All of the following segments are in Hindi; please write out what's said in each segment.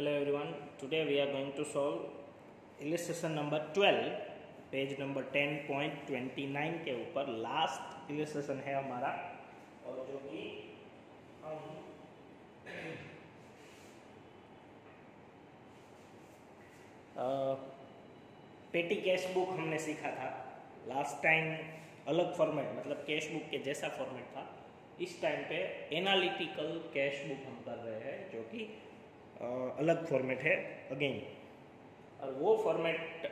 Hello everyone, today we are going to solve illustration number 12, page number 10.29 के ऊपर लास्ट इलिस्ट्रेशन है हमारा। और जो कि हम पेटी कैश बुक हमने सीखा था लास्ट टाइम अलग फॉर्मेट मतलब कैश बुक के जैसा फॉर्मेट था। इस टाइम पे एनालिटिकल कैश बुक हम कर रहे हैं जो कि अलग फॉर्मेट है अगेन और वो फॉर्मेट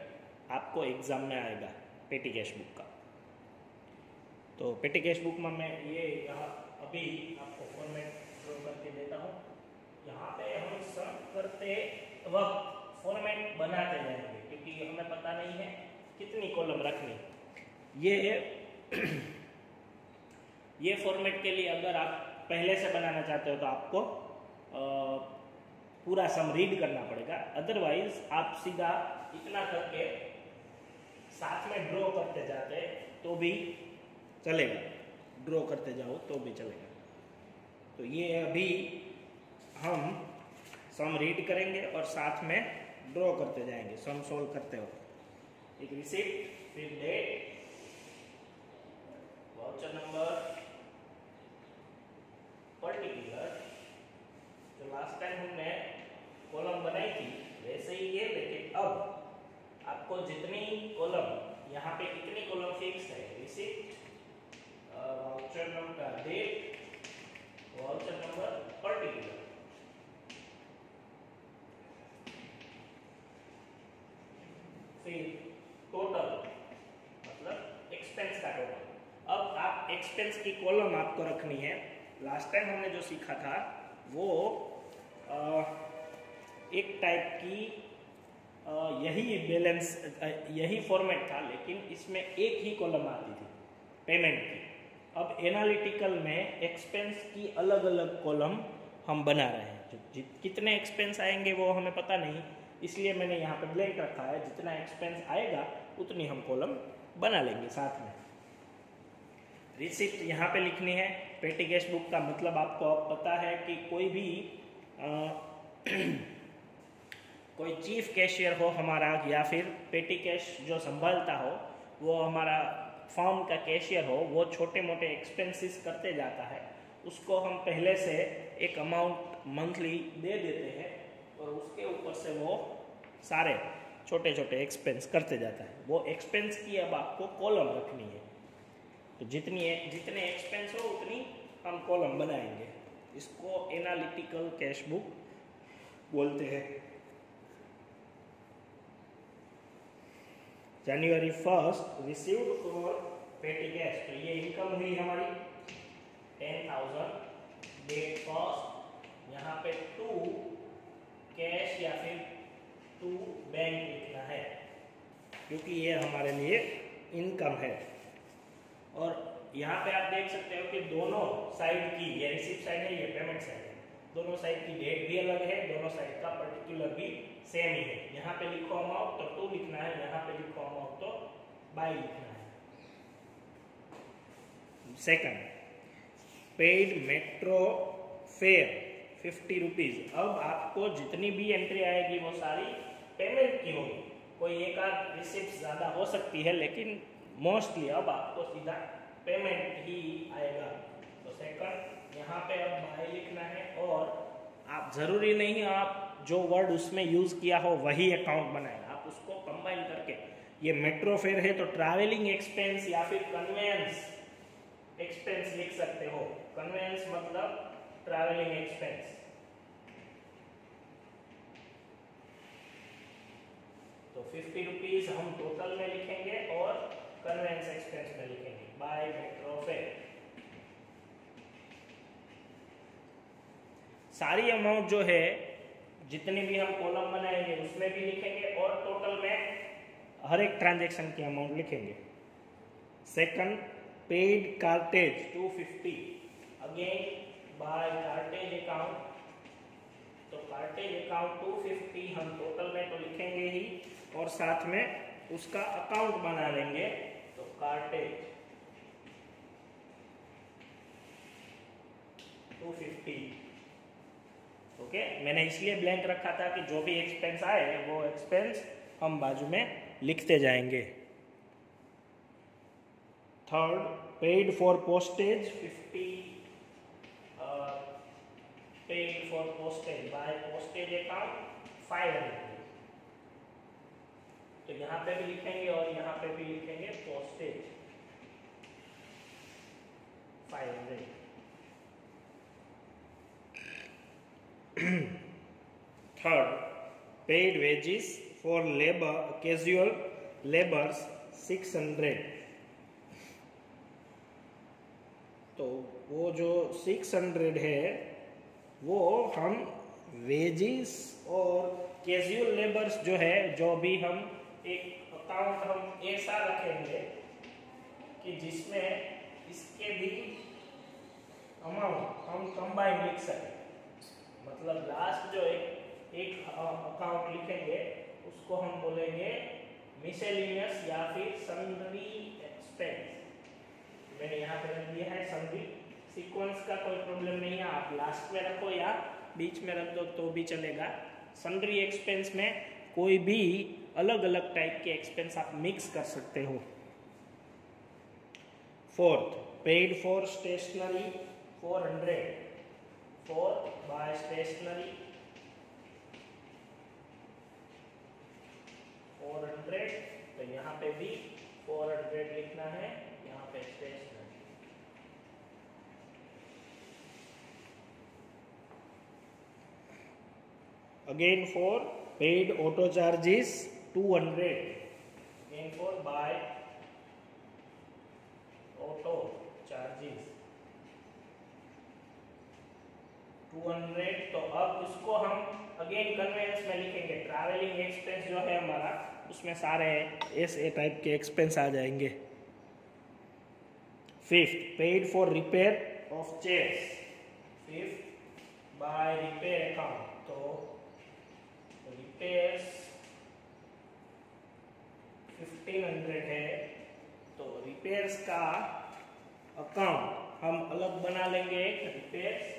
आपको एग्ज़ाम में आएगा पेटी कैश बुक का. तो पेटी कैश बुक में मैं ये यहाँ, अभी आपको फॉर्मेट ड्रॉ करके देता हूँ. यहाँ पे हम सब करते वक्त फॉर्मेट बनाते जाएँगे, क्योंकि हमें पता नहीं है कितनी कॉलम रखनी ये ये फॉर्मेट के लिए अगर आप पहले से बनाना चाहते हो तो आपको पूरा सम रीड करना पड़ेगा। अदरवाइज़ आप सीधा इतना करके साथ में ड्रॉ करते जाते तो भी चलेगा। ड्रॉ करते जाओ तो भी चलेगा। तो ये अभी हम सम रीड करेंगे और साथ में ड्रॉ करते जाएँगे। सम सोल्व करते हो। एक रिसिप्ट फिर डेट वाउचर नंबर पर्टिकुलर जो लास्ट टाइम हमने कॉलम बनाई थी वैसे ही है लेकिन अब आपको जितनी कॉलम यहाँ पे कितनी कॉलम फिक्स है receipt voucher number date voucher number particular फिर टोटल मतलब एक्सपेंस का टोटल अब आप एक्सपेंस की कॉलम आपको रखनी है. लास्ट टाइम हमने जो सीखा था वो आ, एक टाइप की आ, यही बैलेंस यही फॉर्मेट था लेकिन इसमें एक ही कॉलम आती थी पेमेंट की. अब एनालिटिकल में एक्सपेंस की अलग अलग कॉलम हम बना रहे हैं. जो कितने एक्सपेंस आएँगे वो हमें पता नहीं इसलिए मैंने यहाँ पर ब्लैंक रखा है जितना एक्सपेंस आएगा उतनी हम कॉलम बना लेंगे साथ में। रिसिप्ट यहाँ पे लिखनी है। पेटी कैश बुक का मतलब आपको पता है कि कोई भी आ, कोई चीफ कैशियर हो हमारा या फिर पेटी कैश जो संभालता हो वो हमारा फॉर्म का कैशियर हो वो छोटे मोटे एक्सपेंसेस करते जाता है। उसको हम पहले से एक अमाउंट मंथली दे देते हैं। और उसके ऊपर से वो सारे छोटे छोटे एक्सपेंस करते जाता है। वो एक्सपेंस की अब आपको कॉलम रखनी है। तो जितनी है, जितने एक्सपेंस हो उतनी हम कॉलम बनाएँगे। इसको एनालिटिकल कैश बुक बोलते हैं। January first received for petty cash तो ये इनकम हुई हमारी टेन थाउज़ेंड डेट फ़र्स्ट यहाँ पे टू कैश या फिर टू बैंक लिखना है, क्योंकि ये हमारे लिए इनकम है। और यहाँ पे आप देख सकते हो कि दोनों साइड की, ये रिसिप्ट साइड है, ये पेमेंट साइड है। दोनों साइड की डेट भी अलग है, दोनों साइड का पर्टिकुलर भी सेम ही है। यहाँ पे लिखो अमाउंट तो टू लिखना है, यहाँ पे लिखो अमाउंट तो बाई लिखना है। Second paid metro fare fifty rupees अब आपको जितनी भी एंट्री आएगी वो सारी पेमेंट की होगी। कोई एक आध रिसिप्ट ज़्यादा हो सकती है, लेकिन मोस्टली अब आपको सीधा पेमेंट ही आएगा। तो सेकंड यहाँ पे अब बाय लिखना है और आप ज़रूरी नहीं आप जो वर्ड उसमें यूज़ किया हो वही अकाउंट बनाए। आप उसको कंबाइन करके। ये मेट्रो फेयर है तो ट्रैवलिंग एक्सपेंस या फिर कन्वेंस एक्सपेंस लिख सकते हो। कन्वेंस मतलब ट्रैवलिंग एक्सपेंस तो फिफ्टी रुपीज़ हम टोटल में लिखेंगे और कन्वेंस एक्सपेंस में लिखेंगे. बाय मेट्रो फेयर सारी अमाउंट जो है, जितनी भी हम कॉलम बनाएँगे, उसमें भी लिखेंगे और टोटल में हर एक ट्रांजेक्शन की अमाउंट लिखेंगे. Second paid cartage 250 again by cartage account तो कार्टेज अकाउंट 250 हम टोटल में तो लिखेंगे ही, और साथ में उसका अकाउंट बना लेंगे तो कार्टेज 250 ओके मैंने इसलिए ब्लैंक रखा था कि जो भी एक्सपेंस आए, वो एक्सपेंस हम बाजू में लिखते जाएँगे। Third paid for postage 50 paying for postage by postage account five hundred तो यहाँ पे भी लिखेंगे और यहाँ पे भी लिखेंगे postage five hundred third paid wages for labour casual labours six hundred तो वो जो सिक्स हंड्रेड है वो हम वेजिस और कैजुअल लेबर्स जो है, जो भी हम एक अकाउंट हम ऐसा रखेंगे कि जिसमें इसके भी अमाउंट हम कंबाइन लिख सकें। मतलब लास्ट जो एक एक अकाउंट लिखेंगे, उसको हम बोलेंगे मिसेलिनियस या फिर सन्ड्री एक्सपेंस मैंने यहाँ पे रख दिया है सन्ड्री सीक्वेंस का कोई प्रॉब्लम नहीं है। आप लास्ट में रखो या बीच में रख दो तो भी चलेगा। सन्ड्री एक्सपेंस में कोई भी अलग अलग टाइप के एक्सपेंस आप मिक्स कर सकते हो। Fourth paid for stationery four hundred four by stationery four hundred तो यहाँ पे भी फोर हंड्रेड लिखना है, यहाँ पे stationery again four paid auto charges two hundred again four by auto charges 200 तो अब इसको हम अगेन कन्वेंस में लिखेंगे ट्रैवलिंग एक्सपेंस जो है हमारा, उसमें सारे एस ए टाइप के एक्सपेंस आ जाएँगे। Fifth paid for repair of chairs fifth by repair account तो रिपेयर्स 1500 है तो रिपेयर्स का अकाउंट हम अलग बना लेंगे repairs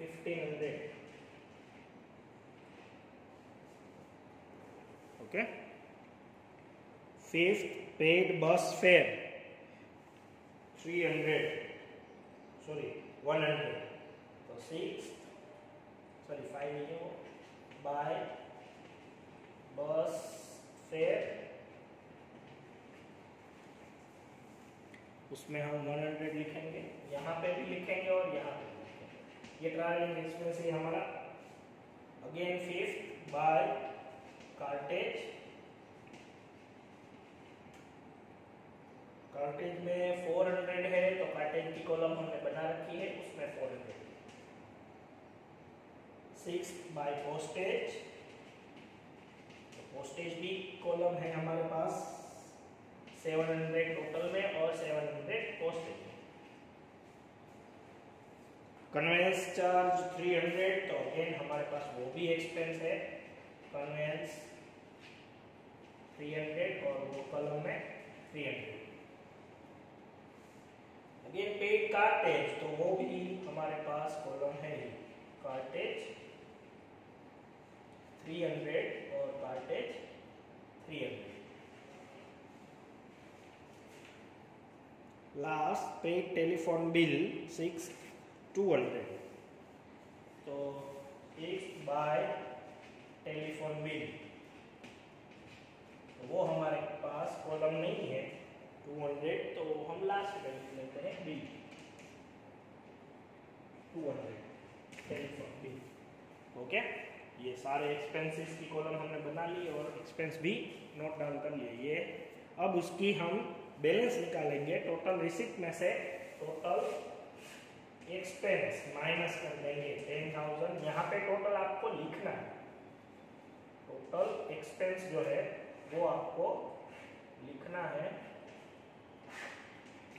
1500 okay fifth paid bus fare 300 sorry 100 six sorry five नहीं है वो बाय बस फेयर उसमें हम 100 लिखेंगे। यहाँ पे भी लिखेंगे और यहाँ पे भी लिखेंगे। ये ट्रायल एक्सपेंस हमारा again fifth by cartage cartage में 400 है तो कार्टेज की कॉलम हमने बना रखी है, उसमें 400 सिक्स बाय पोस्टेज तो पोस्टेज भी कॉलम है हमारे पास। 700 टोटल में और 700 पोस्टेज कन्वेंस चार्ज 300 तो अगेन हमारे पास वो भी एक्सपेंस है। कन्वेंस 300 और वो कलम में 300 अगेन पेड कार्टेज तो वो भी हमारे पास कॉलम है। ही कार्टेज 300 और cartage 300 last paid telephone bill six two hundred तो एक बाय टेलीफोन बिल तो वो हमारे पास कॉलम नहीं है टू हंड्रेड तो हम लास्ट में लेते हैं bill two hundred telephone bill okay ये सारे एक्सपेंसेस की कॉलम हमने बना ली और एक्सपेंस भी नोट डाउन कर लिए। ये अब उसकी हम बैलेंस निकालेंगे। टोटल रिसिप्ट में से टोटल एक्सपेंस माइनस कर देंगे। टेन थाउज़ेंड यहाँ पे टोटल आपको लिखना है। टोटल एक्सपेंस जो है, वो आपको लिखना है।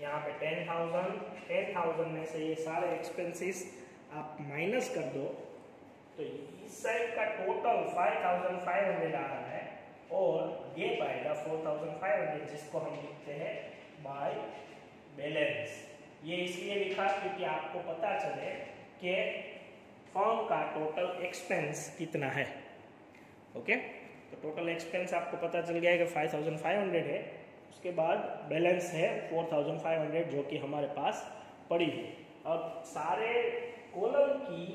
यहाँ पे टेन थाउज़ेंड टेन थाउज़ेंड में से ये सारे एक्सपेंसेस आप माइनस कर दो। तो इस साइड का total five thousand five hundred आ रहा है और ये फाइव हंड्रेड जिसको हम लिखते हैं बाय बैलेंस ये इसलिए लिखा क्योंकि आपको पता चले कि फॉर्म का टोटल एक्सपेंस कितना है। ओके तो टोटल एक्सपेंस आपको पता चल गया है कि 5500 है। उसके बाद बैलेंस है 4500 जो कि हमारे पास पड़ी है अब सारे कॉलम की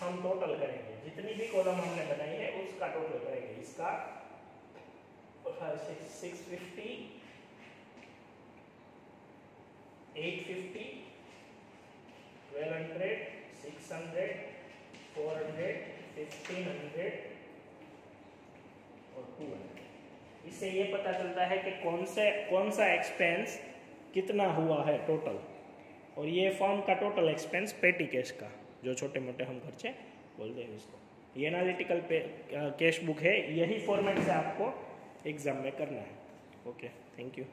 हम टोटल करेंगे। जितनी भी कॉलम हमने बनाई है, उसका टोटल करेंगे। इसका six fifty eight fifty twelve hundred six hundred four hundred fifteen hundred और टू हंड्रेड इससे ये पता चलता है कि कौन से, कौन सा एक्सपेंस कितना हुआ है टोटल और ये फॉर्म का टोटल एक्सपेंस पेटी कैश का। जो छोटे मोटे हम खर्चे बोलते हैं इसको। ये एनालिटिकल कैश बुक है, यही फॉर्मेट से आपको एग्ज़ाम में करना है। Okay thank you